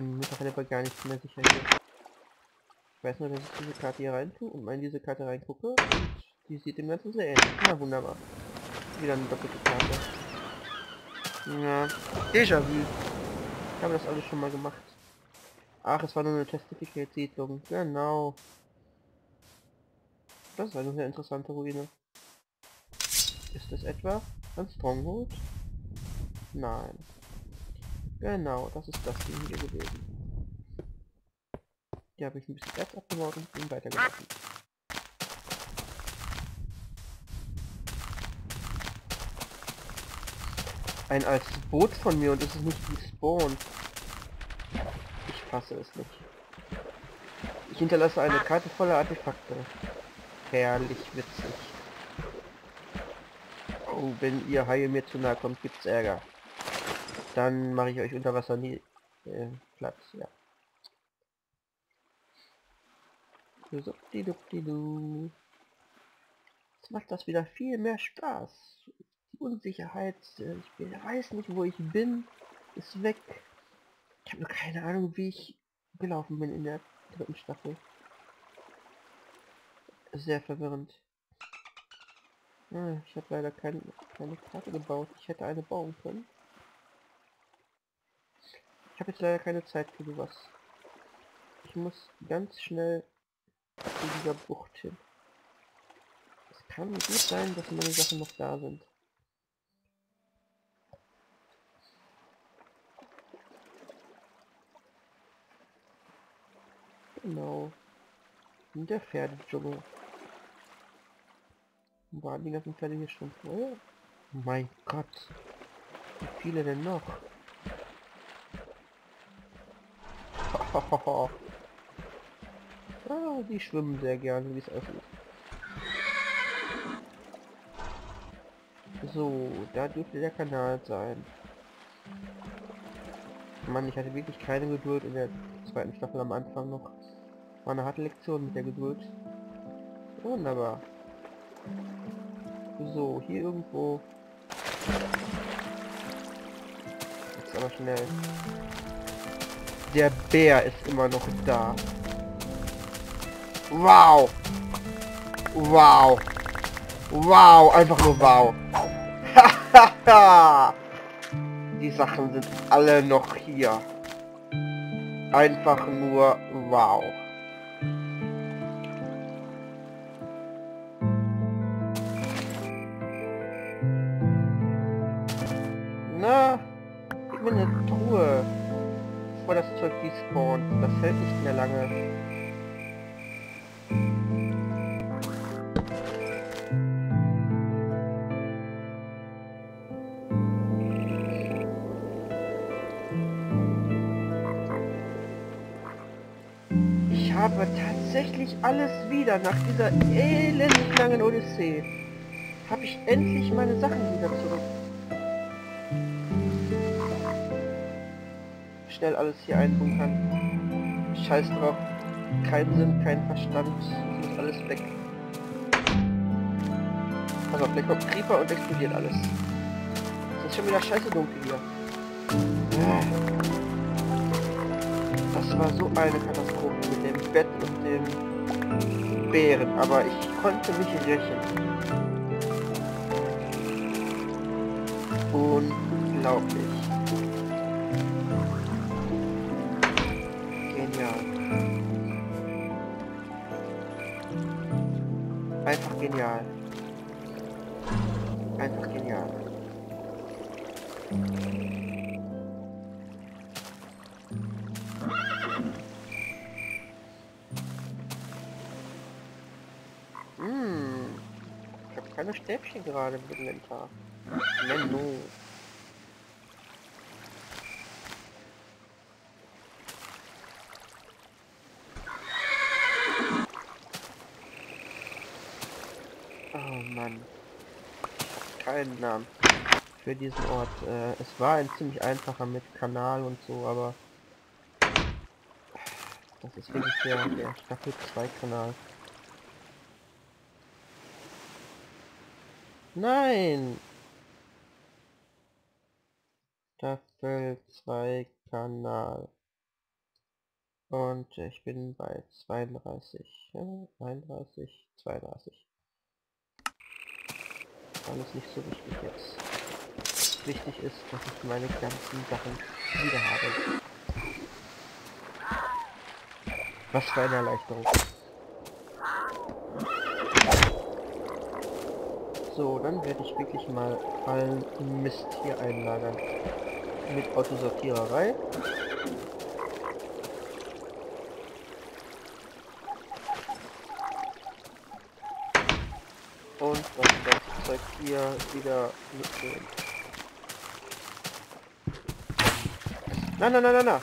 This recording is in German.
bin mittlerweile aber gar nicht mehr sicher hier. Ich weiß nur, dass ich diese Karte hier rein tue und mal in diese Karte reingucke und die sieht dem Ganzen sehr ähnlich. Na wunderbar. Wieder eine doppelte Karte. Ja, Déjà-vu. Ich habe das alles schon mal gemacht. Ach, es war nur eine Testificate-Siedlung. Genau. Das ist eine interessante Ruine. Ist es etwa ein Stronghold? Nein. Genau, das ist das Ding hier gewesen. Hier habe ich ein bisschen Erz abgebaut und bin weitergelaufen. Ein altes Boot von mir und es ist nicht gespawnt. Ich fasse es nicht. Ich hinterlasse eine Karte voller Artefakte. Herrlich witzig. Oh, wenn ihr Haie mir zu nahe kommt, gibt's Ärger. Dann mache ich euch unter Wasser nie äh, Platz, ja. Jetzt macht das wieder viel mehr Spaß. Die Unsicherheit, äh, ich weiß nicht, wo ich bin, ist weg. Ich habe keine Ahnung, wie ich gelaufen bin in der dritten Staffel. Sehr verwirrend. Ah, ich habe leider keine, keine Karte gebaut. Ich hätte eine bauen können. Ich habe jetzt leider keine Zeit für sowas. Ich muss ganz schnell zu dieser Bucht hin. Es kann gut sein, dass meine Sachen noch da sind. Genau. In der Pferdedschungel. Waren die ganzen Pferde hier schon vorher? Mein Gott. Wie viele denn noch? ah, die schwimmen sehr gerne, wie es aussieht. So, da dürfte der Kanal sein. Mann, ich hatte wirklich keine Geduld in der zweiten Staffel am Anfang noch. War eine harte Lektion mit der Geduld. Wunderbar. So, hier irgendwo. Jetzt aber schnell. Der Bär ist immer noch da. Wow. Wow. Wow, einfach nur wow. Die Sachen sind alle noch hier. Einfach nur wow. Despawnt. Das hält nicht mehr lange. Ich habe tatsächlich alles wieder nach dieser elendig langen Odyssee. Habe ich endlich meine Sachen wieder zurück. Schnell alles hier einbunkern. Scheiß drauf. Kein Sinn, kein Verstand. Ist alles weg. Pass auf, gleich kommt Creeper und explodiert alles. Es ist schon wieder scheiße dunkel hier. Das war so eine Katastrophe mit dem Bett und dem Bären, aber ich konnte mich rächen. Unglaublich. Genial. Einfach genial. Hm. Ich habe keine Stäbchen gerade im Inventar. Menno. Mann. Keinen Namen für diesen Ort. Äh, es war ein ziemlich einfacher mit Kanal und so, aber das ist wirklich der, der Staffel 2 Kanal. Nein! Staffel 2 Kanal. Und ich bin bei 32, ja, 31, 32. Alles nicht so wichtig jetzt. Wichtig ist, dass ich meine ganzen Sachen wieder habe. Was für eine Erleichterung. So, dann werde ich wirklich mal allen Mist hier einlagern. Mit Autosortiererei. Und das ganze Zeug hier wieder mitnehmen. Na, na, na, na, na.